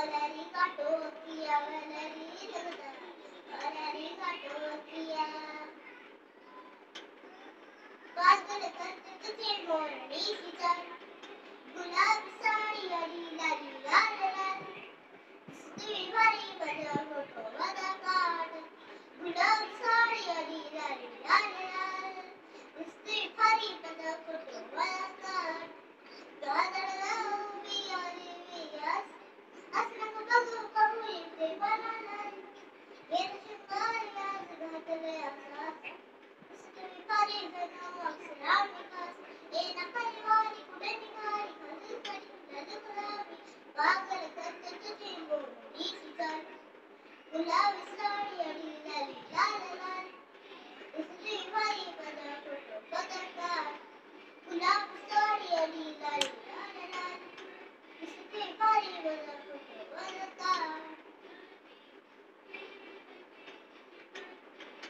कलरी का टोपिया कलरी कलरी का टोपिया बात करते तुझे मोरनी की जान गुलाब साड़ी हरी लाली लाल लाल सुतवी भरी बजा फ़ोटो मदा काट गुलाब साड़ी हरी लाली लाल तुझे मोरनी की जान